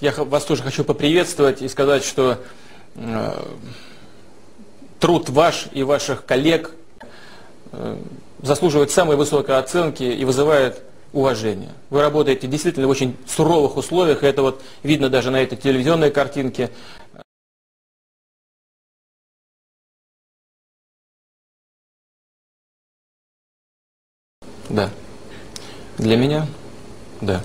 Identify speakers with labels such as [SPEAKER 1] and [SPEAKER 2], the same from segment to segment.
[SPEAKER 1] я вас тоже хочу поприветствовать и сказать, что э, труд ваш и ваших коллег э, заслуживает самой высокой оценки и вызывает уважение. Вы работаете действительно в очень суровых условиях, и это вот видно даже на этой телевизионной картинке. Да. Для меня? Да.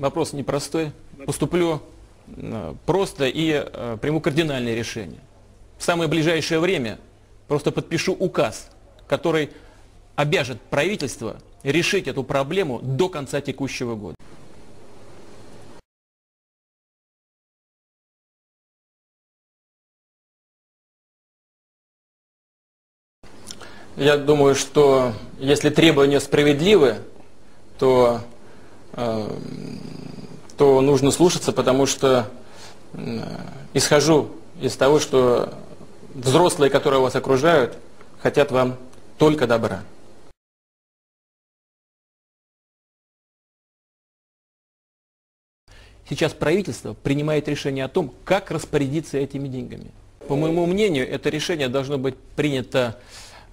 [SPEAKER 1] Вопрос непростой. Поступлю э, просто и э, приму кардинальное решение. В самое ближайшее время просто подпишу указ, который обяжет правительство решить эту проблему до конца текущего года. Я думаю, что если требования справедливы, то, э, то нужно слушаться, потому что э, исхожу из того, что взрослые, которые вас окружают, хотят вам только добра. Сейчас правительство принимает решение о том, как распорядиться этими деньгами. По моему мнению, это решение должно быть принято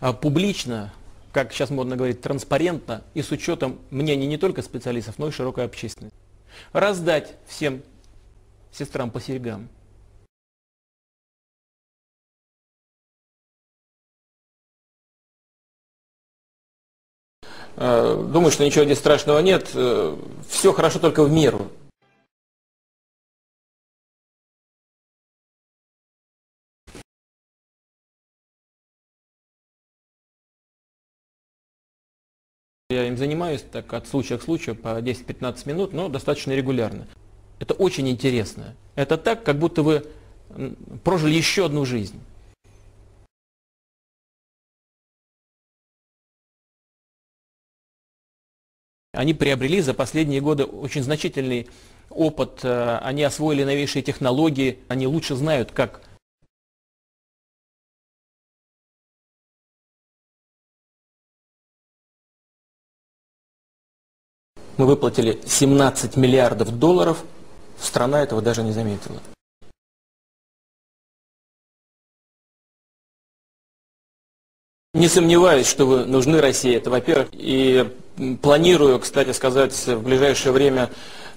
[SPEAKER 1] а, публично, как сейчас модно говорить, транспарентно и с учетом мнений не только специалистов, но и широкой общественности. Раздать всем сестрам по серьгам. А, думаю, что ничего здесь страшного нет. Э, Все хорошо только в меру. Я им занимаюсь так от случая к случаю по 10-15 минут, но достаточно регулярно. Это очень интересно. Это так, как будто вы прожили еще одну жизнь. Они приобрели за последние годы очень значительный опыт, э, они освоили новейшие технологии, они лучше знают, как Мы выплатили 17 миллиардов долларов, страна этого даже не заметила. Не сомневаюсь, что вы нужны России, это во-первых. И планирую, кстати сказать, в ближайшее время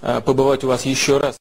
[SPEAKER 1] э, побывать у вас еще раз.